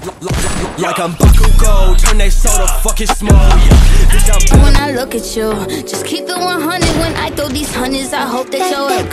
Like I'm Bakugo, turn they soda fucking small, yeah. When I look at you, just keep it 100 when I throw these hundreds. I hope that your work